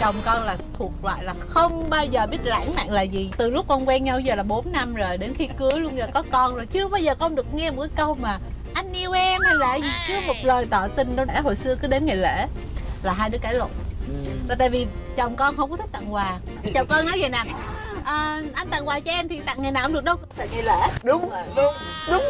chồng con là thuộc loại là không bao giờ biết lãng mạn là gì. Từ lúc con quen nhau giờ là 4 năm rồi đến khi cưới luôn giờ có con rồi. Chưa bao giờ con được nghe một cái câu mà anh yêu em hay là gì chưa một lời tỏ tình đâu. Đã hồi xưa cứ đến ngày lễ là hai đứa cãi lộn. Là tại vì chồng con không có thích tặng quà. Chồng con nói vậy nè à, anh tặng quà cho em thì tặng ngày nào cũng được đâu phải ngày lễ. Đúng đúng. đúng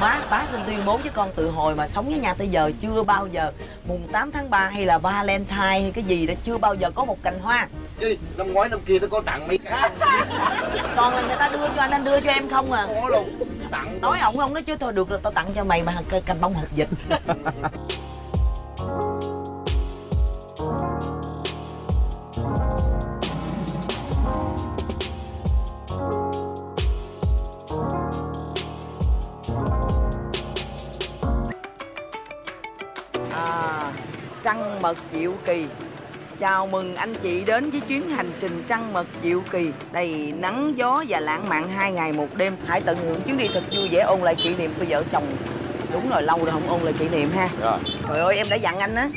má bá xin tuyên bố với con từ hồi mà sống với nhà tới giờ chưa bao giờ mùng 8 tháng 3 hay là valentine hay cái gì đó chưa bao giờ có một cành hoa. Chứ năm ngoái năm kia tôi có tặng mấy cái. Còn là người ta đưa cho anh anh đưa cho em không à? Có đâu tặng nói ổng không nói chứ thôi được rồi tao tặng cho mày mà cây cành bông hột vịt trăng mật diệu kỳ. Chào mừng anh chị đến với chuyến hành trình trăng mật diệu kỳ. Đầy nắng gió và lãng mạn hai ngày một đêm. Hãy tận hưởng chuyến đi thật vui vẻ ôn lại kỷ niệm của vợ chồng. Đúng rồi lâu rồi không ôn lại kỷ niệm ha. Rồi Trời ơi em đã dặn anh á.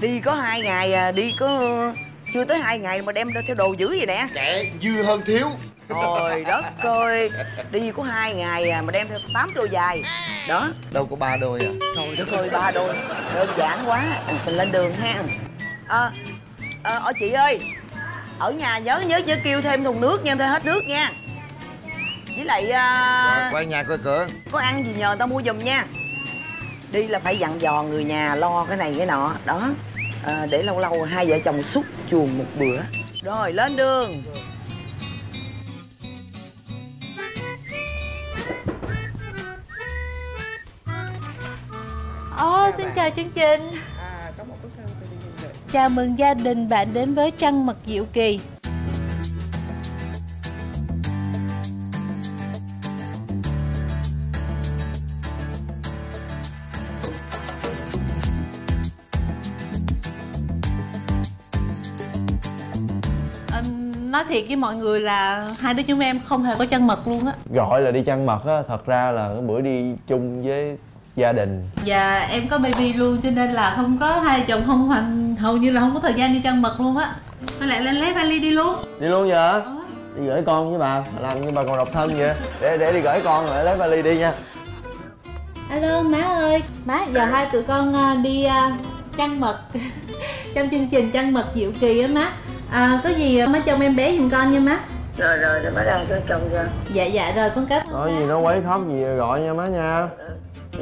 Đi có hai ngày à, đi có chưa tới hai ngày mà đem theo đồ dữ vậy nè. Kệ dư hơn thiếu Trời đất ơi. Đi có hai ngày à, mà đem theo tám đôi dài Đó. Đâu có ba đôi à? Trời đất ơi ba đôi. Đơn giản quá. Mình lên đường ha. À, à, Ở chị ơi. Ở nhà nhớ nhớ nhớ kêu thêm thùng nước nha Thêm hết nước nha. Với lại à, rồi quay nhà coi cửa. Có ăn gì nhờ tao mua giùm nha. Đi là phải dặn dò người nhà lo cái này cái nọ. Đó. À, Để lâu lâu hai vợ chồng xúc chuồng một bữa. Rồi lên đường Ồ, xin chào chương trình. Chào mừng gia đình bạn đến với Trăng Mật Diệu Kỳ. Ờ, Nói thiệt với mọi người là hai đứa chúng em không hề có chân mật luôn á. Gọi là đi chăn mật á thật ra là bữa đi chung với gia đình. Và em có baby luôn cho nên là không có hai chồng không hoành hầu như là không có thời gian đi chân mật luôn á. Hay lại lên lấy vali đi luôn. Đi luôn vậy Ờ. đi gửi con với bà làm như bà còn độc thân vậy. Để để đi gửi con rồi lấy vali đi nha. Alo má ơi. Má giờ hai tụi con à, đi à, trăng mật. Trong chương trình trăng mật diệu kỳ á má. À, Có gì à, má chồng em bé giùm con nha má. Rồi rồi rồi mới đang cho chồng rồi. Dạ dạ rồi con cảm ơn có má. gì nó quấy khóc gì gọi nha má nha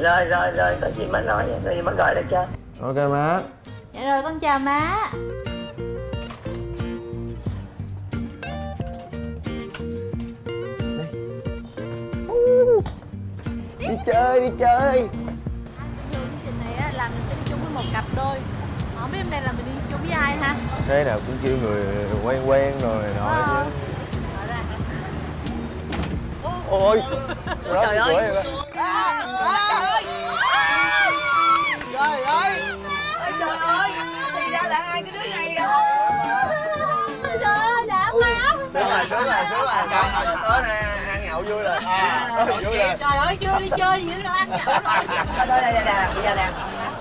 Rồi rồi rồi có gì má nói Có gì má gọi lại cho ok má. Dạ rồi con chào má. Đi chơi đi chơi. Chương trình này á, là mình sẽ đi chung với một cặp đôi. Không biết hôm nay là mình đi chung với ai ha? Thế nào cũng kêu người quen quen rồi nọ Ờ. chứ ôi Trời ơi. trời ơi Trời ơi Thì ra là hai cái đứa này đó Trời ơi đã quá sướng rồi sướng rồi sướng rồi cảm ơn tới nè ăn nhậu vui rồi à, vui rồi Trời ơi chưa đi chơi gì nữa ăn nhậu rồi Đây đây nè bây giờ nè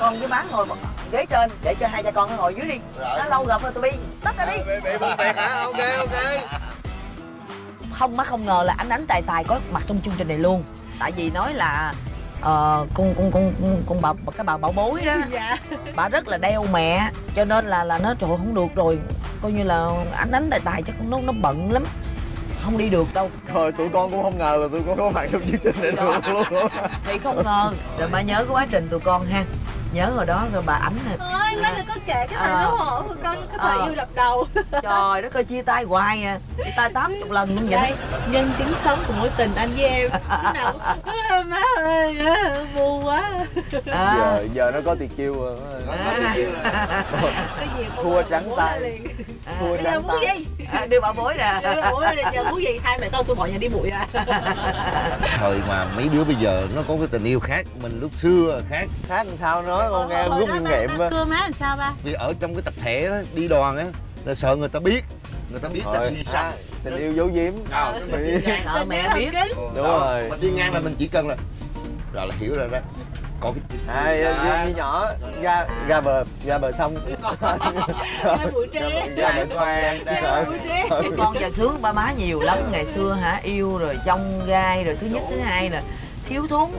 Con với má ngồi ghế trên Để cho hai cha con ngồi dưới đi Nó lâu gặp rồi tụi bay Tắt ra đi bị bị tiệt hả ok không má không ngờ là anh ánh tài tài có mặt trong chương trình này luôn. Tại vì nói là ờ, con con con con con bà cái bà bảo bối đó. Dạ. Bà rất là đeo mẹ cho nên là là nó trời không được rồi. Coi như là anh ánh tài tài chắc nó nó bận lắm không đi được đâu. Thôi tụi con cũng không ngờ là tụi con có mặt trong chương trình này được luôn. Thì không ngờ rồi má nhớ cái quá trình tụi con ha nhớ hồi đó rồi bà ánh nè Ôi má đừng có kể cái Ờ. xấu hổ của con Cái thời Ờ. yêu đập đầu. Trời đất ơi chia tay hoài à. Chia tay tám chục lần luôn vậy Đây, nhân chứng sống của mối tình anh với em. Lúc nào cũng, "Ơ, Má ơi, buồn quá. À, giờ giờ nó có tiệt chiêu rồi Cái gì cũng Thua bảo trắng bố tay. ra liền. thua trắng muốn tay. gì? à, đưa bảo bối nè. Bây giờ bố ơi, giờ muốn gì? Hai mẹ con tôi bỏ nhà đi bụi à. Thời mà mấy đứa bây giờ nó có cái tình yêu khác mình lúc xưa khác. Khác làm sao con nghe rút đó kinh nghiệm á cưa má làm sao ba? vì ở trong cái tập thể đó đi đoàn á là sợ người ta biết. Người ta biết là suy à, sanh tình yêu giấu giếm Bị- sợ mẹ biết. Đúng rồi. mình đi ngang là mình chỉ cần là rồi là hiểu rồi đó. Có cái à như, như nhỏ ra ra bờ ra bờ sông. Hai buổi trưa. ra bờ sông. Dạ, con giờ sướng ba má nhiều lắm. Ngày xưa hả yêu rồi trong gai rồi thứ nhất thứ hai là thiếu thốn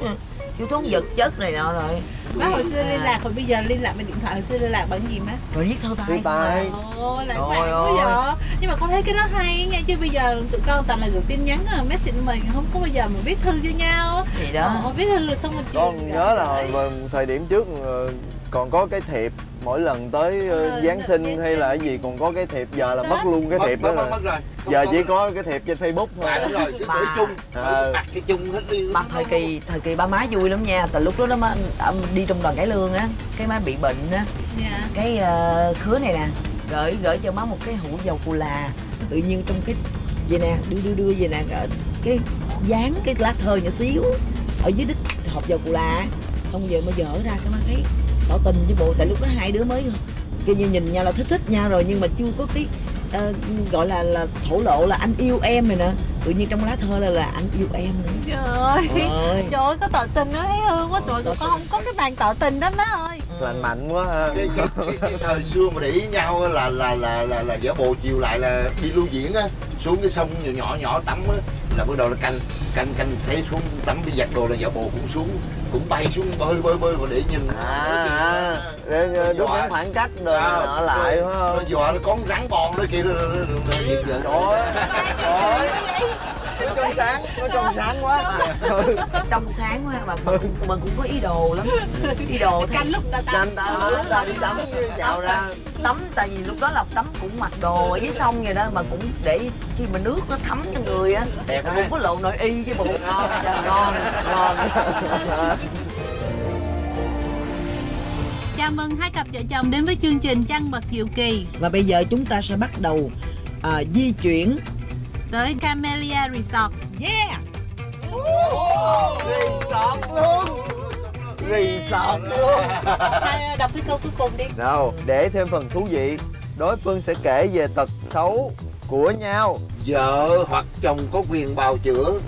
thiếu thốn vật chất này nọ rồi Má hồi xưa liên lạc, hồi bây giờ liên lạc bằng điện thoại, hồi xưa liên lạc bằng gì má? rồi viết thơ tay Viết tay. Ồ, lãng mạn quá vậy. Nhưng mà con thấy cái đó hay nha Chứ bây giờ tụi con toàn là gửi tin nhắn à, message mình Không có bao giờ mà viết thư cho nhau. Thì đó. Ồ, viết thư rồi xong rồi con nhớ là hồi thời điểm trước ờ, còn có cái thiệp mỗi lần tới Ờ, Giáng sinh hay là cái gì còn có cái thiệp giờ là mất luôn cái mất, thiệp đó mất, mất, rồi. Mất rồi giờ chỉ có cái thiệp trên Facebook thôi. À, đúng rồi. Cái Mà- chung Ờ. đặt cái chung hết đi. Mà thời kỳ thời kỳ ba má vui lắm nha. Từ lúc đó đó má đi trong đoàn cải lương á cái má bị bệnh á. Dạ. Cái ờ, khứa này nè gửi gửi cho má một cái hũ dầu cù là. Tự nhiên trong cái vậy nè đưa đưa đưa vậy nè cái dán cái lá thơ nhỏ xíu ở dưới đít hộp dầu cù là. Xong về mới dở ra cái má thấy tỏ tình với bộ tại lúc đó hai đứa mới kia như nhìn nhau là thích thích nhau rồi nhưng mà chưa có cái ờ, gọi là là thổ lộ là anh yêu em này nè. Tự nhiên trong lá thơ là là anh yêu em nữa. Trời ơi. Trời ơi, có tỏ tình nữa thấy thương quá. Trời ơi, con không có cái bàn tỏ tình đó má ơi. Lành mạnh quá ha. Cái, cái, cái, cái thời xưa mà để ý nhau là là là là, là giả bộ chiều lại là đi lưu diễn á. Xuống cái sông nhỏ nhỏ nhỏ tắm á là bắt đầu là canh canh canh thấy xuống tắm đi giặt đồ là giả bộ cũng xuống cũng bay xuống bơi bơi bơi mà để nhìn à, à để ờ, rút ngắn khoảng cách rồi nọ lại phải không dọa nó có con rắn bòn đó kia nó- nó- nó- nó nó trong sáng nó trong sáng quá. Ừ. trong sáng quá mà mà cũng, mà cũng có ý đồ lắm. Ý đồ thấy Canh lúc ta. Tắm Canh ta lúc ta đi tắm với chào ra. Tắm tại vì lúc đó là tắm cũng mặc đồ ở dưới sông vậy đó mà cũng để khi mà nước nó thấm cho người á Đẹp cũng có lộ nội y chứ bộ. Ngon ngon ngon. Chào mừng hai cặp vợ chồng đến với chương trình Trăng mật diệu kỳ. Và bây giờ chúng ta sẽ bắt đầu à, di chuyển Tới Camellia Resort. Yeah! Resort luôn. Resort luôn. Hai đọc cái câu cuối cùng đi. Nào để thêm phần thú vị đối phương sẽ kể về tật xấu của nhau. Vợ hoặc chồng có quyền bào chữa.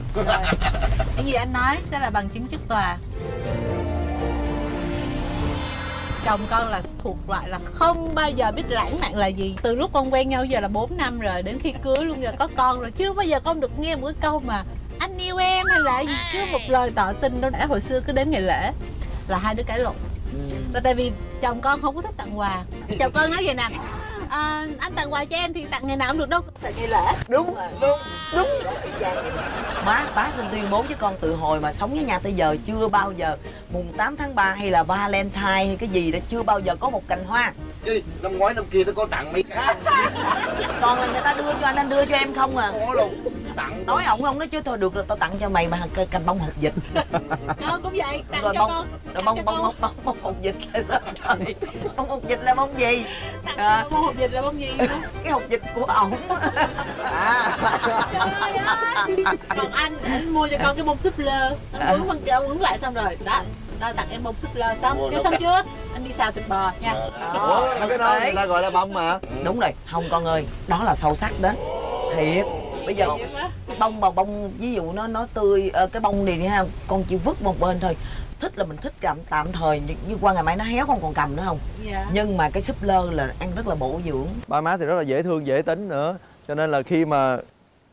Những gì anh nói sẽ là bằng chứng trước tòa Chồng con là thuộc loại là không bao giờ biết lãng mạn là gì. Từ lúc con quen nhau giờ là 4 năm rồi Đến khi cưới luôn giờ có con rồi. Chưa bao giờ con được nghe một cái câu mà Anh yêu em hay là gì Chưa một lời tỏ tình đâu. Đã Hồi xưa cứ đến ngày lễ Là hai đứa cãi lộn. Là tại vì chồng con không có thích tặng quà. Chồng con nói vậy nè à, Anh tặng quà cho em thì tặng ngày nào cũng được đâu Phải ngày lễ. Đúng đúng. đúng má bá xin tuyên bố với con từ hồi mà sống với nhau tới giờ chưa bao giờ mùng 8 tháng 3 hay là Valentine hay cái gì đó chưa bao giờ có một cành hoa chứ năm ngoái năm kia tôi có tặng mấy cái. Còn là người ta đưa cho anh anh đưa cho em không à? Có đâu tặng nói ổng không nói chứ thôi được rồi tao tặng cho mày mà cành bông hột vịt. Con cũng vậy Tặng rồi cho bông con rồi bông bông con. bông bông bông hột vịt là sao? Trời bông hột vịt là bông gì? Tặng À. con hộp dịch là bông gì nữa? Cái hột vịt của ổng. À Trời ơi. Còn anh, anh mua cho con cái bông súp lơ Anh quấn phân ông quấn lại xong rồi Đó, đó tặng em bông súp lơ xong. Nó xong chưa? Anh đi xào thịt bò nha. Ủa cái đó người ta gọi là bông mà. Đúng rồi. Không con ơi đó là sâu sắc đó. Thiệt. Bây giờ bông bào bông ví dụ nó nó tươi ờ, cái bông này đi ha con chỉ vứt một bên thôi. Thích là mình thích cầm tạm thời như, như qua ngày mai nó héo con còn cầm nữa không? Dạ. Nhưng mà cái súp lơ là ăn rất là bổ dưỡng. Ba má thì rất là dễ thương dễ tính nữa. Cho nên là khi mà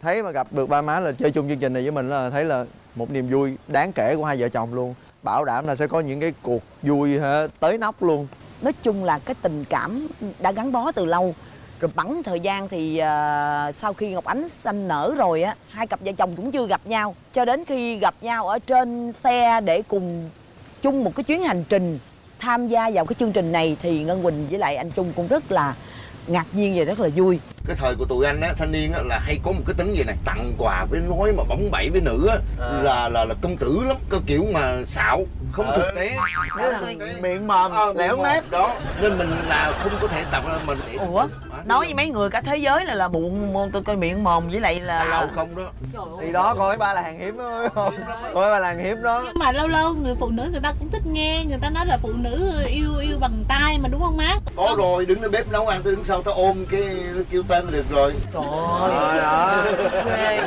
thấy mà gặp được ba má là chơi chung chương trình này với mình là thấy là một niềm vui đáng kể của hai vợ chồng luôn. Bảo đảm là sẽ có những cái cuộc vui tới nóc luôn. Nói chung là cái tình cảm đã gắn bó từ lâu. Rồi bẵng thời gian thì uh, sau khi ngọc ánh sanh nở rồi á hai cặp vợ chồng cũng chưa gặp nhau. Cho đến khi gặp nhau ở trên xe để cùng chung một cái chuyến hành trình tham gia vào cái chương trình này thì ngân quỳnh với lại anh trung cũng rất là ngạc nhiên và rất là vui. Cái thời của tụi anh á thanh niên á là hay có một cái tính gì này tặng quà với nói mà bóng bẩy với nữ á là là là công tử lắm cái kiểu mà xạo không Không thực tế. miệng mồm Ờ, lẻo mép. đó. Nên mình là không có thể tập mình để ủa? À, nói với mấy người cả thế giới là là bụng mô- coi miệng mồm với lại là, xạo không đó. Thì đó coi ba là hàng hiếm đó. Coi ba là hàng hiếm đó. Nhưng mà lâu lâu người phụ nữ người ta cũng thích nghe Người ta nói là phụ nữ yêu yêu bằng tay mà đúng không má có rồi đứng ở bếp nấu ăn tôi đứng sau tao ôm cái nó kêu tên được rồi. Trời rồi đó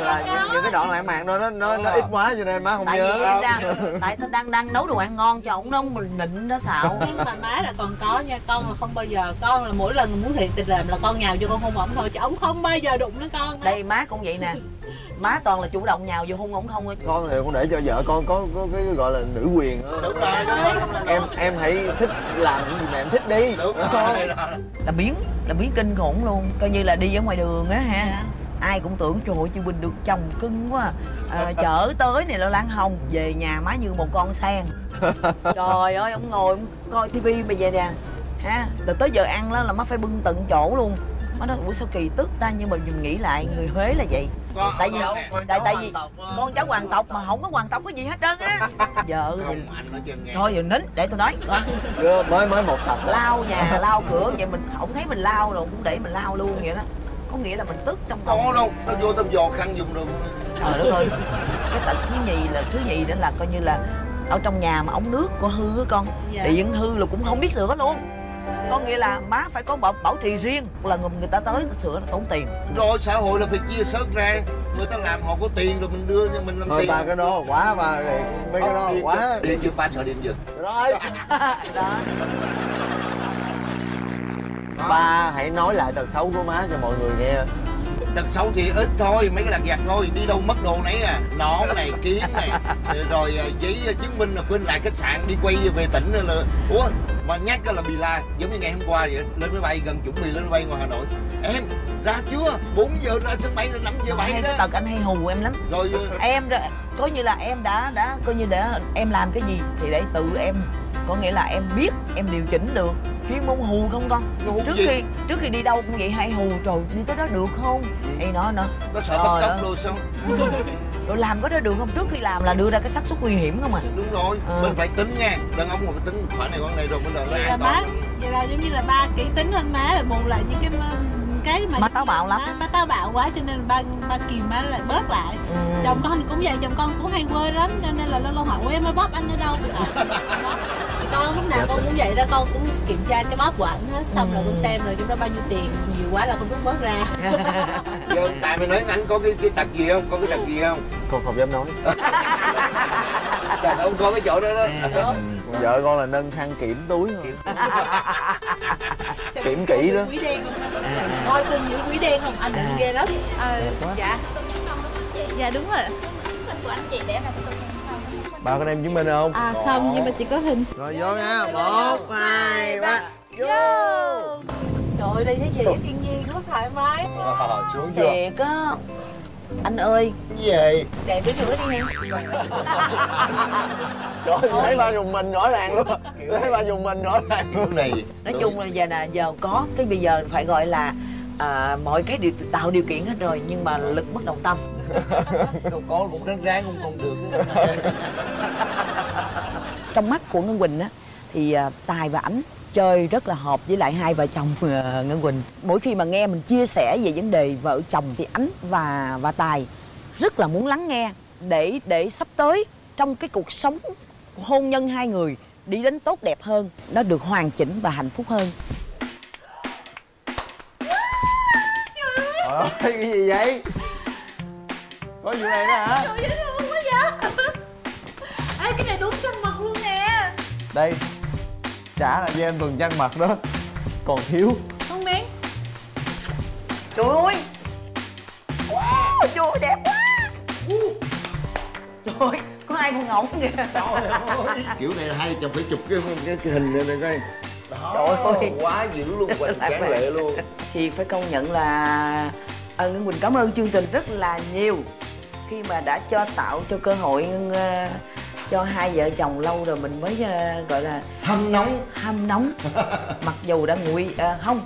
là những, những cái đoạn lãng mạn đó nó nó, nó ít quá cho nên má không tại vì nhớ em đang tại tao đang đang nấu đồ ăn ngon cho ổng đó mình nịnh đó xạo. Nhưng mà má là còn có nha con là không bao giờ con là mỗi lần muốn thiệt tình làm là con nhào vô con hôn ổng thôi chứ ổng không bao giờ đụng đến con đây má cũng vậy nè má toàn là chủ động nhào vô hôn ổng không thôi con thì con để cho vợ con có có cái gọi là nữ quyền đó. đúng rồi đúng em em hãy thích làm cái gì mà em thích đi. Đúng không? rồi. Là biến là biến kinh khủng luôn. Coi như là đi ở ngoài đường á ha Dạ. ai cũng tưởng trời ơi chị Quỳnh được chồng cưng quá à, chở tới này là lan hồng về nhà má như một con sen. Trời ơi ông ngồi ông coi tivi mà về nè. Ha từ tới giờ ăn đó là má phải bưng tận chỗ luôn má nói ủa sao kỳ tức ta? Nhưng mà mình nghĩ lại người huế là vậy. Tại vì tại tại vì con cháu hoàng tộc mà không có hoàng tộc có gì hết trơn á. Vợ thì không thôi giờ nín để tôi nói. Chưa, mới mới một tập lao nhà lao cửa vậy mình không thấy mình lao rồi cũng để mình lao luôn vậy đó. Có nghĩa là mình tức trong có lòng đâu tao vô tao dò khăn dùng rồi trời đất ơi cái tật thứ nhì là thứ nhì đó là coi như là ở trong nhà mà ống nước có hư á con Dạ. điện hư là cũng không biết sửa luôn có nghĩa là má phải có bảo, bảo trì riêng là người, người ta tới sửa là tốn tiền. Rồi xã hội là phải chia sớt ra. Người ta làm họ có tiền rồi mình đưa cho mình làm thôi tiền. ba cái đó quá ba mấy cái đó điện quá. điện chưa ba sợ điện giật. Rồi. Đó. Ba hãy nói lại tật xấu của má cho mọi người nghe tật xấu thì ít thôi mấy cái lặt vặt thôi đi đâu mất đồ nấy à. Nón này kiến này. Rồi à, giấy à, chứng minh là quên lại khách sạn đi quay về tỉnh là ủa mà nhắc là bị la giống như ngày hôm qua vậy lên máy bay gần chuẩn bị lên máy bay ngoài hà nội. Em ra chưa? 4 giờ ra sân bay rồi 5 giờ bay đó. tật anh hay hù em lắm. Rồi à, em đã- coi như là em đã đã coi như để em làm cái gì thì để tự em có nghĩa là em biết em điều chỉnh được chuyên môn hù không con? Nó hút trước gì? khi trước khi đi đâu cũng vậy hay hù rồi đi tới đó được không? Ừ. hay nó nữa có sợ bắt cóc luôn sao? Rồi làm có đó được không? Trước khi làm là đưa ra cái xác suất nguy hiểm không à? Đúng rồi. Ờ. mình phải tính nha. Đàn ông mà phải tính khoản này khoản này rồi nó vậy là an má toàn vậy là giống như là ba kỹ tính hơn má là bù lại những cái cái mà Má táo bạo lắm. má, má táo bạo quá cho nên ba ba kìm má lại bớt lại. Ừ. chồng con cũng vậy chồng con cũng hay quê lắm cho nên là lâu lâu hỏi "Ủa, em ơi bóp anh ở đâu? À, thì con lúc nào con cũng vậy đó con cũng kiểm tra cái bóp của ảnh hết xong rồi con xem rồi trong đó bao nhiêu tiền nhiều quá là con rút bớt ra. Giờ, tại mày nói anh có cái cái tật gì không? Có cái tật gì không? Con không dám nói Trời không có cái chỗ đó đó. Con vợ con là nâng khăn kiểm túi thôi. Kiểm kỹ đó. quỷ đen không? Coi trên những quỷ đen không? Anh định ghê lắm. Ờ dạ. Dạ đúng rồi ba có đem chứng minh không? À không nhưng mà chỉ có hình. Rồi vô nha. Một hai ba. Vô. Trời ơi đây thấy chị thiên nhiên rất thoải mái Ờ, xuống chưa? Thiệt á. Anh ơi. Cái gì vậy? Đẹp đến nữa đi em Trời ơi, thấy ba dùng mình rõ ràng luôn. Thấy ba dùng mình rõ ràng kiểu này nói chung là giờ nè giờ có cái bây giờ phải gọi là à, mọi cái điều tạo điều kiện hết rồi nhưng mà lực bất đồng tâm. Đâu có cũng ráng ráng cũng không được. Trong mắt của ngân quỳnh á thì à, tài và ảnh chơi rất là hợp với lại hai vợ chồng à, ngân quỳnh. Mỗi khi mà nghe mình chia sẻ về vấn đề vợ chồng thì ánh và và tài rất là muốn lắng nghe để để sắp tới trong cái cuộc sống hôn nhân hai người đi đến tốt đẹp hơn nó được hoàn chỉnh và hạnh phúc hơn ơi, cái gì vậy? Có vụ này đó hả? Dễ thương quá vậy. Ê cái này đúng trong mật luôn nè. Đây Trả lại cho em tuần trăng mật đó. Còn thiếu. Không miếng. Trời ơi. Wow, trời ơi, đẹp quá. Trời ơi có ai còn ngỗng kìa kiểu này là hai chồng phải chụp cái cái, cái hình này này coi. Đó Trời ơi. quá dữ luôn hoành tráng lệ luôn. Thì phải công nhận là ờ, Ngân Quỳnh cảm ơn chương trình rất là nhiều khi mà đã cho tạo cho cơ hội Ngân, ờ, cho hai vợ chồng lâu rồi mình mới ờ, gọi là hâm nóng. Hâm nóng. Mặc dù đã nguội ờ, không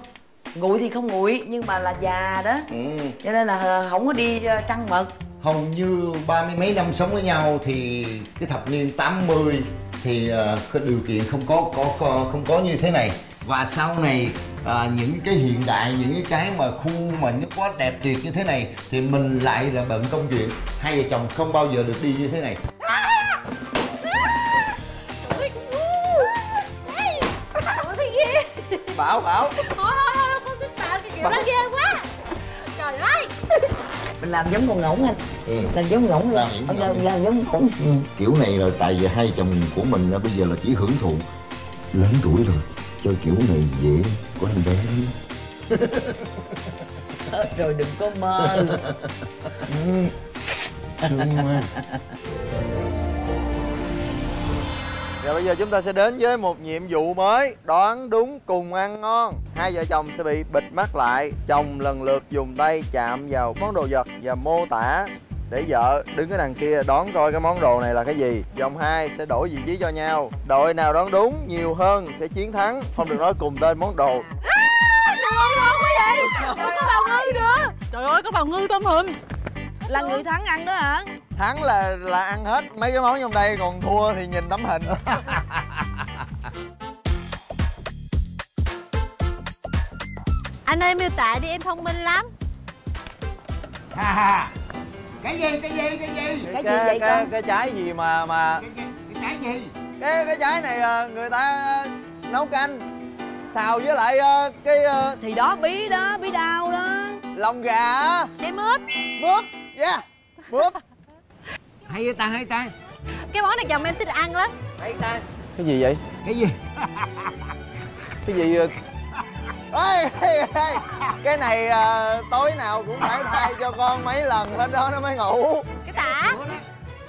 nguội thì không nguội nhưng mà là già đó. Ừ. cho nên là ờ, không có đi ờ, trăng mật. Hầu như ba mươi mấy năm sống với nhau thì cái thập niên 80 thì cái điều kiện không có có, có không có như thế này. Và sau này à, những cái hiện đại những cái mà khu mà nó quá đẹp tuyệt như thế này thì mình lại là bận công chuyện. Hai vợ chồng không bao giờ được đi như thế này. Bảo Bảo. Thôi thôi thôi con thích tạo cái kiểu đó ghê quá trời ơi mình làm giống con ngỗng anh. Ừ. làm giống ngỗng Làm làm, làm, làm giống ngỗng. Ừ, kiểu này là tại vì hai chồng của mình bây giờ là chỉ hưởng thụ. Lớn tuổi rồi cho kiểu này dễ có em bé lắm. Thôi rồi đừng có mơ Thương quá. Và bây giờ chúng ta sẽ đến với một nhiệm vụ mới. Đoán đúng cùng ăn ngon. Hai vợ chồng sẽ bị bịt mắt lại. Chồng lần lượt dùng tay chạm vào món đồ vật Và mô tả để vợ đứng ở đằng kia đoán coi cái món đồ này là cái gì. Vòng 2 sẽ đổi vị trí cho nhau. Đội nào đoán đúng nhiều hơn sẽ chiến thắng. Không được nói cùng tên món đồ. Trời ơi vậy. Trời có bào ngư nữa. Trời ơi có bào ngư tôm hùm là người thắng ăn đó hả? Thắng là là ăn hết mấy cái món trong đây Còn thua thì nhìn tấm hình. Anh ơi miêu tả đi em thông minh lắm cái gì cái gì cái gì? Cái gì cái, vậy cái, con? cái trái gì mà mà cái, cái, cái gì? Cái cái trái này à, người ta à, nấu canh xào với lại à, cái thì đó bí đó bí đao đó. lòng gà á, cái mướp. Mướp yeah mướp. Hay ta hay ta? Cái món này chồng em thích ăn lắm. Hay ta? Cái gì vậy? Cái gì? Cái gì? Ê, ê, ê, cái này à, tối nào cũng phải thay cho con mấy lần lên đó nó mới ngủ. Cái tả.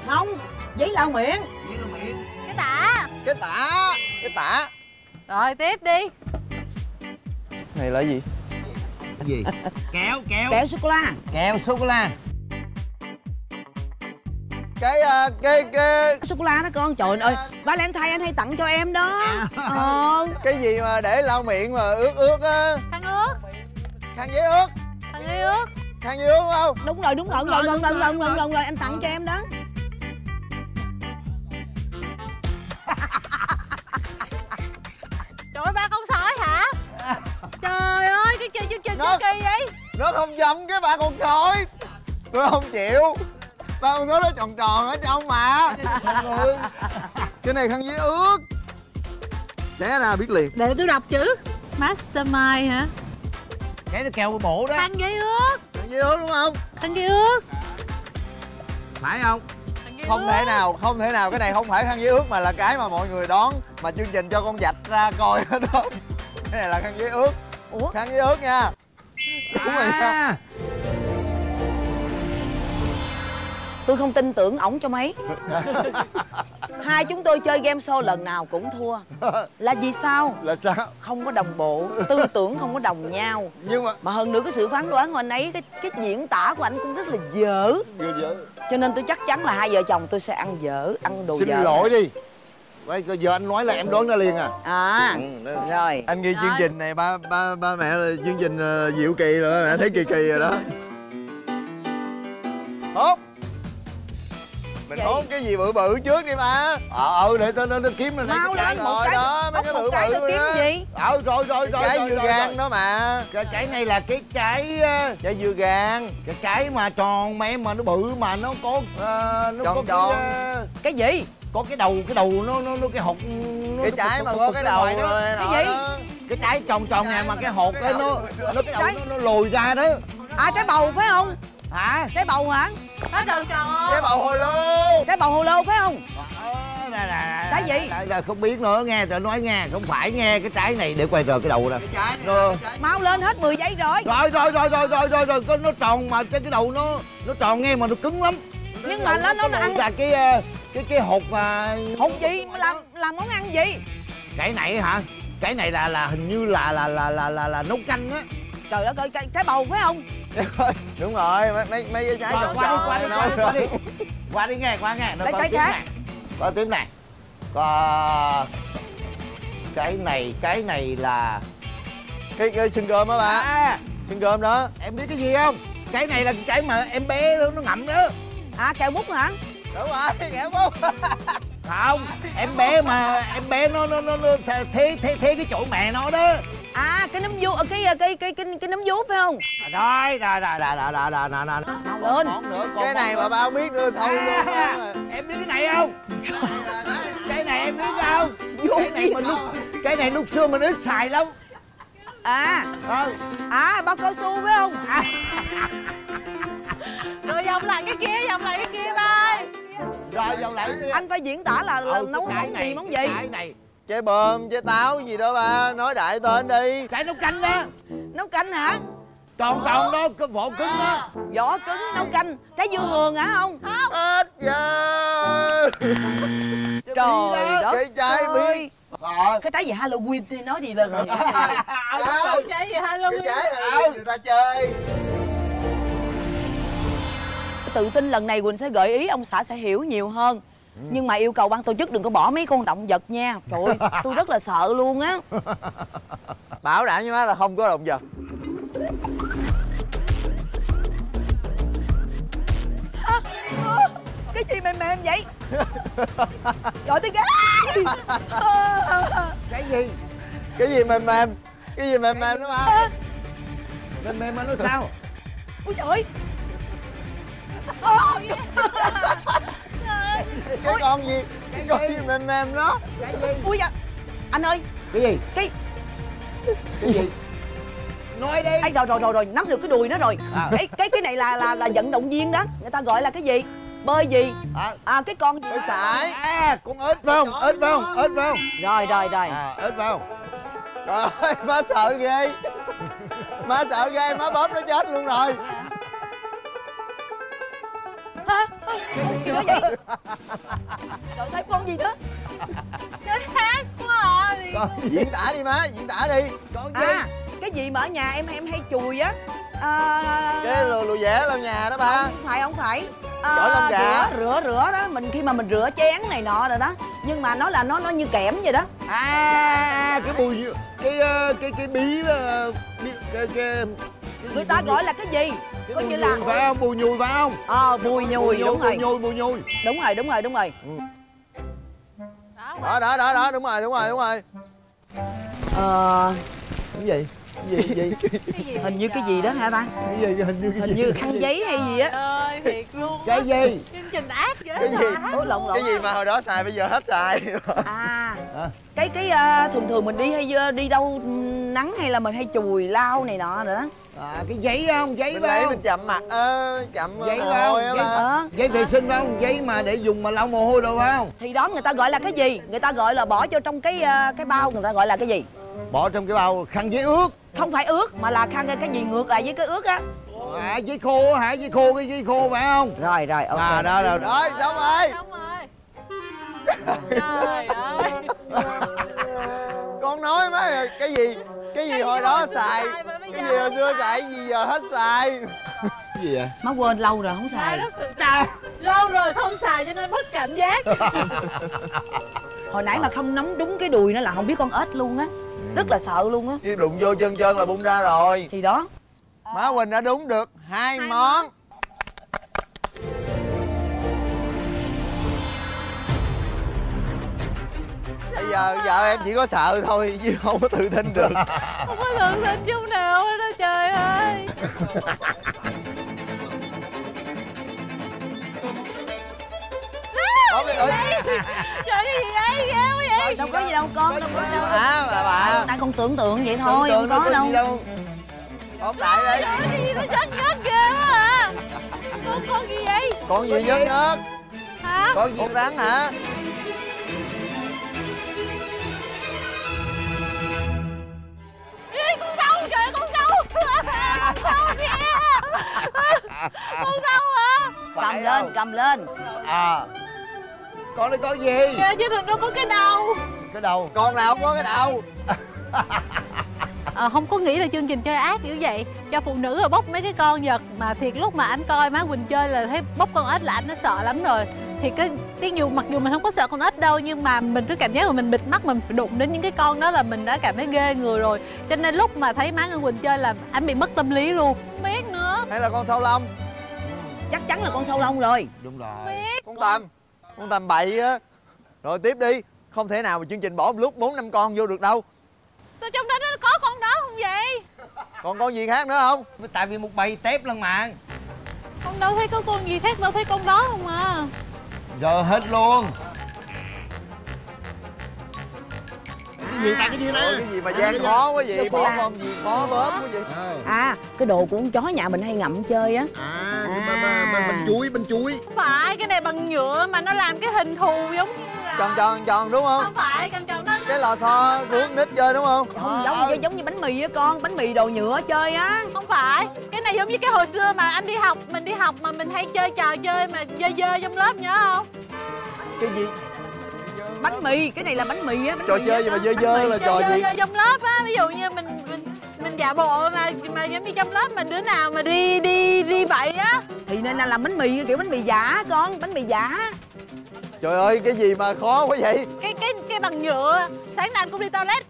Không giấy lau miệng cái tả. Cái tả cái tả. Rồi tiếp đi. Này là gì? Cái gì? Kẹo kẹo. Kẹo sô cô la. Kẹo sô cô la cái à, cái cái sô cô la đó con trời ơi. Valentine anh hay tặng cho em đó. Ờ. Cái gì mà để lau miệng mà ướt ướt á? Khăn ướt. Khăn giấy ướt. Khăn giấy ướt. Khăn giấy ướt đúng không? Đúng rồi đúng rồi đúng rồi đúng rồi đúng rồi đúng rồi, anh tặng cho em đó. Trời ơi ba con sói hả? Trời ơi cái chơi chương trình Nó- kỳ vậy. nó không giống cái ba con sói. Tôi không chịu ba con sói nó tròn tròn ở trong mà. Cái này khăn giấy ướt. Xé ra biết liền. Để tôi đọc chữ. Mastermind hả? Cái nó kẹo bổ đó. Khăn giấy ướt. Khăn giấy ướt đúng không? Khăn giấy ướt. Phải không? Khăn giấy không thể nào không thể nào. Cái này không phải khăn giấy ướt mà là cái mà mọi người đón mà chương trình cho con vạch ra coi hết đó. Cái này là khăn giấy ướt. Ủa? Khăn giấy ướt nha. Đúng rồi nha tôi không tin tưởng ổng cho mấy. Hai chúng tôi chơi game show lần nào cũng thua. Là vì sao? Là sao? Không có đồng bộ tư tưởng không có đồng nhau. Nhưng mà mà hơn nữa cái sự phán đoán của anh ấy cái cái diễn tả của anh cũng rất là dở. Dở. Cho nên tôi chắc chắn là hai vợ chồng tôi sẽ ăn dở ăn đồ xin dở. lỗi đi. Vậy giờ anh nói là em đoán ra liền à. À Ừ, rồi. Anh ghi Rồi. chương trình này ba ba ba mẹ là chương trình uh, diệu kỳ rồi mẹ thấy kỳ kỳ rồi đó. Hốt mình hốt cái gì bự bự trước đi ba ờ ừ để tôi nó, nó kiếm lên đây mau cái lên trái một rồi cái đó, mấy cái bự bự tao kiếm đó. gì ờ rồi rồi rồi cái rồi, dưa gan đó mà cái trái này là cái trái trái dưa gan cái trái mà tròn mà em mà nó bự mà nó có ờ, nó Tròn có tròn. cái, ờ, cái gì có cái đầu cái đầu nó nó nó cái hột nó, cái trái mà có cái đầu đó. rồi Cái gì? đó. cái trái tròn tròn này mà cái hột nó nó cái đầu Trái- nó, nó lồi ra đó à trái bầu phải không hả? Trái bầu hả? Nó tròn tròn trái bầu hồi lô trái bầu hồ lô phải không? Ờ, là, là, Trái gì? là, là không biết nữa nghe tôi nói nghe không phải nghe cái trái này để quay rồi cái đầu nè. Cái trái này Rồi. cái mau lên hết 10 giây rồi. Rồi rồi rồi rồi rồi rồi rồi Có- nó tròn mà trên cái đầu nó nó tròn nghe mà nó cứng lắm. Nhưng mà nó nó nó ăn là cái ờ, cái cái hột mà hột gì? mà làm làm món ăn gì? Cái này hả? Cái này là là hình như là là là là là, là nấu canh á. Trời đất ơi trái, trái bầu phải không đúng rồi mấy mấy mấy cái trái qua tròn qua đi qua đi này qua nó- đi qua đi. qua đi nghe qua nghe. Nó trái khác. này. Có tím này. Có cái này cái này là cái cái xương cơm á ba à, xương cơm đó. Em biết cái gì không? Cái này là cái mà em bé nó, nó ngậm đó. À kẹo bút hả? Đúng rồi kẹo bút không em bé mà em bé nó nó nó, nó thế thế thế cái chỗ mẹ nó đó à cái nấm vú ờ, cái cái cái cái, cái nấm vú phải không? Rồi rồi rồi rồi rồi rồi rồi rồi rồi lên. cái này mà ba không biết nữa thôi luôn À, em biết cái này không? Cái này em biết không cái này mình lúc cái này lúc xưa mình ít xài lắm. À. Ờ à bao cao su phải không? Rồi vòng lại cái kia vòng lại cái kia ba rồi vào lại anh phải diễn tả là, là Ừ, nấu món gì món gì? cái này Trái bơm, trái táo gì đó ba. Nói đại tên đi. Cái nấu canh đó. Nấu canh hả? Tròn tròn đó cái vỏ cứng đó. Vỏ cứng nấu canh. Trái dưa hường hả không. Hết giờ. Trời đất Cái trái biết ờ. Cái trái gì? Halloween thì nói gì là rồi. Cái gì? Halloween. Cái trái này người ta chơi. Tự tin lần này quỳnh sẽ gợi ý ông xã sẽ hiểu nhiều hơn nhưng mà yêu cầu ban tổ chức đừng có bỏ mấy con động vật nha. Trời ơi tôi rất là sợ luôn á. Bảo đảm với má là không có động vật. Cái gì mềm mềm vậy? Trời tôi ghét cái gì? Cái gì mềm mềm? Cái gì mềm mềm đó ba mềm mềm mà nó sao? Ôi trời Cái con gì? Cái con gì? mềm mềm đó? Ui da anh ơi. Cái gì? Cái cái gì? Nói đi. Ấy rồi rồi rồi rồi. Nắm được cái đùi nó rồi. À. cái cái cái này là là là vận động viên đó. Người ta gọi là cái gì? Bơi gì? À, à cái con gì? Bơi sải. À con ếch phải không? Ếch phải không? ếch phải không? Rồi rồi rồi. À ếch phải không? Trời ơi má sợ ghê. Má sợ ghê má bóp nó chết luôn rồi. Hả con gì nữa vậy? Rồi thấy con gì nữa cái hát quá à Diễn tả đi má diễn tả đi. Con gì à cái gì mà ở nhà em em hay chùi á? À, Cái lùa lùa dẻ lau nhà đó ba. Không phải không phải. À, Gỏi lông gà. rửa rửa rửa đó. Mình khi mà mình rửa chén này nọ rồi đó. Nhưng mà nó là nó nó như kẽm vậy đó. À cái bùi cái ờ, cái cái bí ờ, bí cái, cái, người ta gọi là cái gì bùi như là phải không? Bùi nhùi phải không? Ờ bùi nhùi đúng bùi rồi. nhùi bùi nhùi. Đúng rồi đúng rồi đúng rồi. Đó đó đó đó đúng rồi đúng rồi đúng rồi. Ờ. Cái gì gì gì? Cái gì hình như cái gì đó hả ta? Cái gì hình như cái hình gì? như khăn giấy hay gì á. Ơi thiệt luôn cái gì? Chương trình ác vậy Cái gì? lộn lộn. Cái gì mà hồi đó xài bây giờ hết xài. À cái cái à, thường thường mình đi hay ờ, đi đâu nắng hay là mình hay chùi lau này nọ rồi đó. À cái giấy không giấy Mình phải lấy không? mình chậm mặt ơ Chậm Giấy mồ phải không? hôi á Giấy- ờ giấy vệ sinh phải không? Giấy mà để dùng mà lau mồ hôi đâu phải không? Thì đó người ta gọi là cái gì? Người ta gọi là bỏ vô trong cái cái bao người ta gọi là cái gì bỏ trong cái bao khăn giấy ướt. Không phải ướt mà là khăn cái, cái gì ngược lại với cái ướt á. À giấy khô hả giấy khô cái giấy khô phải không? Rồi rồi ok. À đó đó, đó. Rồi xong rồi. Xong rồi. Trời ơi Con nói má cái gì Cái gì hồi đó xài? Cái gì hồi xưa xài? cái gì giờ hết xài? Cái gì vậy? Má quên lâu rồi không xài. Trời lâu rồi không xài cho nên mất cảm giác. Hồi nãy mà không nắm đúng cái đùi nó là không biết con ếch luôn á rất là sợ luôn á. Chứ đụng vô chân chân là bung ra rồi. Thì đó. Má Quỳnh đã đúng được hai món. Bây giờ giờ em chỉ có sợ thôi chứ không có tự tin được. Không có lượng tin chung nào hết đó trời ơi trời cái gì vậy ghê quá vậy đâu có gì đâu con đâu có gì đâu. À bà bà. Tại con tưởng tượng vậy thôi không có gì đâu. Không đại gì nó chết chết ghê quá à. Con con gì vậy? Con gì nhất nhất hả? Con con rắn hả? Ê, con sâu trời con sâu con sâu kìa con sâu hả? Cầm lên cầm lên. À con nó có gì? Kìa chứ đừng nó có cái đầu cái đầu. Con nào không có cái đầu. Ờ, không có nghĩ là chương trình chơi ác kiểu vậy. Cho phụ nữ rồi bóc mấy cái con vật mà thiệt lúc mà anh coi má quỳnh chơi là thấy bóc con ếch là anh nó sợ lắm rồi. Thì cái cái dù mặc dù mình không có sợ con ếch đâu nhưng mà mình cứ cảm giác là mình bịt mắt mình phải đụng đến những cái con đó là mình đã cảm thấy ghê người rồi. Cho nên lúc mà thấy má ngân quỳnh chơi là anh bị mất tâm lý luôn. Không biết nữa. Hay là con sâu lông? Chắc chắn là con sâu lông rồi. Đúng rồi. Con tầm Con tầm bậy á. Rồi tiếp đi. Không thể nào mà chương trình bỏ một lúc bốn năm con vô được đâu. Sao trong đó nó có con đó không vậy? Còn con gì khác nữa không? Tại vì một bầy tép lần mà con đâu thấy có con gì khác đâu thấy con đó không à. Giờ hết luôn. Cái gì ta cái gì đó cái gì mà gian khó quá vậy? Bỏ con gì khó bóp quá vậy? À cái đồ của con chó nhà mình hay ngậm chơi á. À cái chuối bên chuối. Không phải cái này bằng nhựa mà nó làm cái hình thù giống như là tròn tròn tròn đúng không? Không phải tròn tròn nó cái lò xo của nít chơi đúng không? Không giống như giống như bánh mì á con Bánh mì đồ nhựa chơi á. Không phải cái này giống như cái hồi xưa mà anh đi học mình đi học mà mình hay chơi trò chơi mà dơ dơ trong lớp nhớ không? Cái gì? Bánh mì Cái này là bánh mì á bánh trò mì chơi gì mà dơ dơ là trò gì? dơ trong lớp á ví dụ như mình giả bộ mà mà giống như trong lớp mà đứa nào mà đi đi đi bậy á. Thì nên là làm bánh mì kiểu bánh mì giả con Bánh mì giả trời ơi cái gì mà khó quá vậy? Cái cái cái bằng nhựa sáng nay anh cũng đi toilet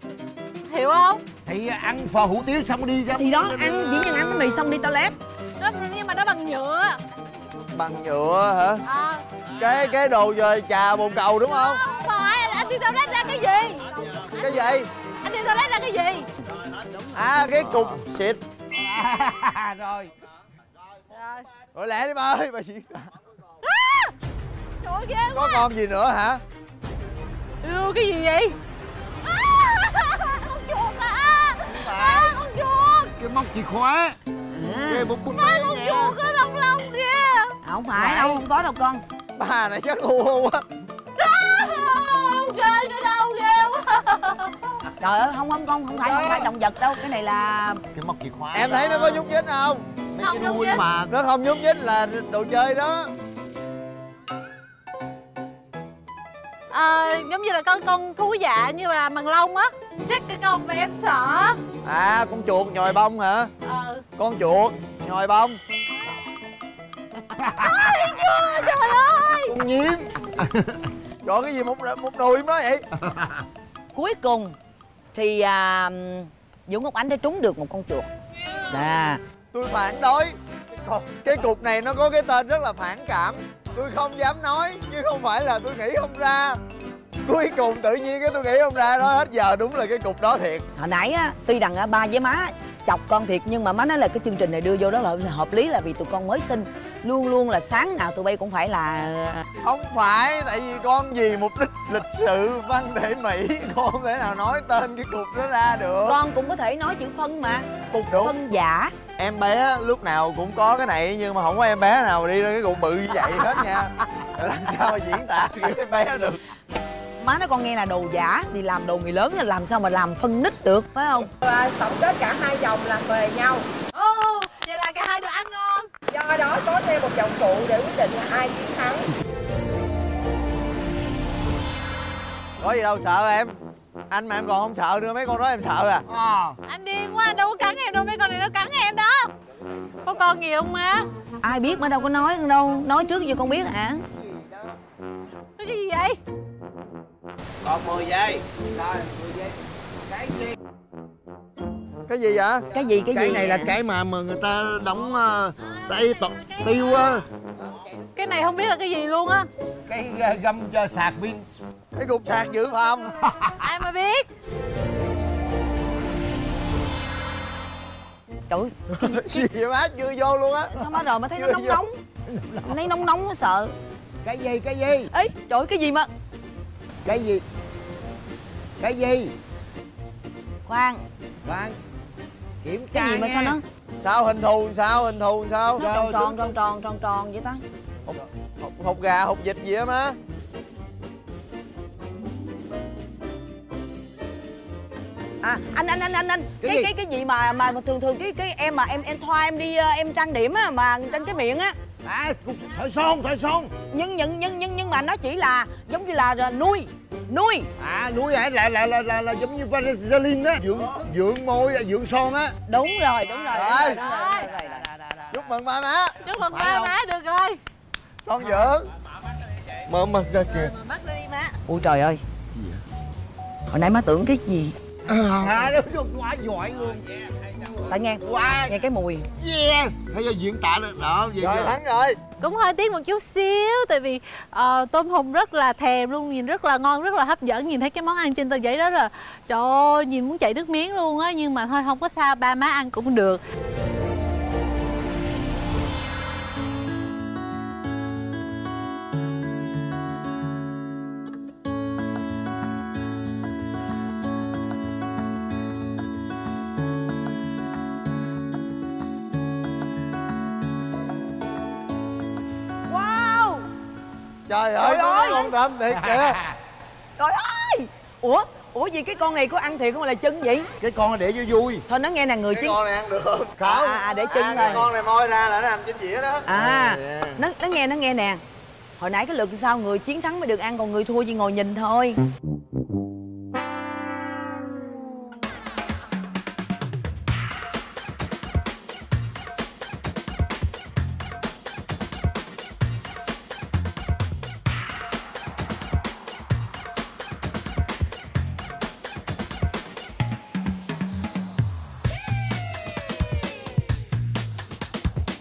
hiểu không? Thì ăn phò hủ tiếu xong đi ra Thì đó ăn chỉ nhiên ăn bánh mì xong đi toilet. Nó nhưng mà nó bằng nhựa. Bằng nhựa hả? À, cái cái đồ giờ trà bồn cầu đúng không? Không phải anh đi toilet ra cái gì? Cái gì? Anh đi toilet ra cái gì à cái cục xịt. Rồi. Rồi rồi lẹ đi ba ơi bà diễn trời ơi ghê có con gì nữa hả? Ừ, cái gì vậy? À, con chuột à, à con chuột. Cái móc chìa khóa. Cái bút bút à, con chuột có lông lông kìa. Không phải đâu không có đâu con. Bà này chắc ngu quá. À, không ghê nữa đâu ghê quá Trời ơi không không con không phải không phải động vật đâu Cái này là cái móc chìa khóa em thấy nó có nhúc nhích không? Mấy Không cái nhúc đuôi nhích. mà nó không nhúc nhích là đồ chơi đó. À, giống như là con con thú dạ như là bằng lông á. Chắc cái con mà em sợ. À con chuột nhồi bông hả? Ờ. Con chuột nhồi bông. Trời ơi. Con nhím. Chọn cái gì một một đùi đó vậy? Cuối cùng Thì à, Vũ Ngọc Ánh đã trúng được một con chuột. Nè. Tôi phản đối. Cái cục này nó có cái tên rất là phản cảm. Tôi không dám nói chứ không phải là tôi nghĩ không ra. Cuối cùng tự nhiên cái tôi nghĩ không ra đó hết giờ đúng là cái cục đó thiệt. Hồi nãy á Tuy rằng ba với má chọc con thiệt Nhưng mà má nói là cái chương trình này đưa vô đó là hợp lý là vì tụi con mới sinh Luôn luôn là sáng nào tụi bay cũng phải là không phải tại vì con vì mục đích lịch sự văn thể mỹ con không thể nào nói tên cái cục đó ra được. Con cũng có thể nói chữ phân mà Cục Đúng. phân giả. Em bé lúc nào cũng có cái này nhưng mà không có em bé nào đi ra cái cục bự như vậy hết nha. Rồi làm sao mà diễn tả kiểu em bé được? Má nói con nghe là đồ giả Thì làm đồ người lớn là làm sao mà làm phân nít được Phải không? Tổng kết cả hai vòng là về nhau. Ô vậy là cả hai được ăn ngon do đó có thêm một vòng phụ để quyết định là ai chiến thắng. Có gì đâu sợ em. Anh mà em còn không sợ nữa mấy con đó em sợ à. À, anh điên quá anh đâu có cắn em đâu mấy con này nó cắn em đó. Có con gì không má? Ai biết má đâu có nói đâu Nói trước cho con biết hả? Cái gì vậy? Còn 10 giây. Rồi 10 giây. Cái gì cái gì vậy? Cái gì cái, cái gì? này là cái mà mà người ta đóng uh, đây tọt tiêu á. Cái này không biết là cái gì luôn á. Cái uh, găm cho sạc pin. Cái cục sạc dự phòng ai mà biết? Trời. Ơi, gì vậy má? Chưa vô luôn á. Sao má rồi mà thấy nó Chưa nóng vô. nóng? Thấy nóng nóng nó sợ. Cái gì cái gì? Ê trời ơi, cái gì mà? Cái gì? Cái gì? Khoan. Khoan kiểm tra Cái gì mà nha. sao nó? Sao hình thù sao hình thù sao? Nó tròn tròn tròn tròn tròn tròn vậy ta. Hột, hột, hột gà hột vịt gì á má? À anh anh anh anh anh. Cái Cái gì? cái cái gì mà mà thường thường cái cái em mà em em thoa em đi ờ, em trang điểm á mà trên cái miệng á. À thổi son thổi son. Nhưng nhưng nhưng nhưng nhưng mà nó chỉ là giống như là nuôi nuôi. À nuôi hả? Là là là là, là giống như vaseline á. Dưỡng dưỡng môi dưỡng son á. Đúng rồi đúng rồi đúng Rồi. rồi, đúng chúc mừng ba má. Chúc mừng ba má được rồi. Con dưỡng mở mặt ra kìa. Mở mắt ra đi má. Ui trời ơi. Hồi nãy má tưởng cái gì? À nó quá giỏi luôn. Tại nghe quá. nghe cái mùi. Yeah. Thấy diễn tả được đó vậy rồi thắng rồi cũng hơi tiếc một chút xíu tại vì uh, tôm hùm rất là thèm luôn nhìn rất là ngon rất là hấp dẫn. Nhìn thấy cái món ăn trên tờ giấy đó là trời ơi nhìn muốn chảy nước miếng luôn á nhưng mà thôi không có sao ba má ăn cũng được. Trời ơi Trời ơi! con đâm thiệt kìa. Trời ơi. Ủa ủa gì cái con này có ăn thiệt không là chân vậy? Cái con này để cho vui. Thôi nó nghe nè người cái chiến con này ăn được. Không À, à, à, để chân à, rồi. cái con này moi ra là nó nằm trên dĩa đó. À Yeah. nó nó nghe nó nghe nè. Hồi nãy cái lượt sao người chiến thắng mới được ăn còn người thua chỉ ngồi nhìn thôi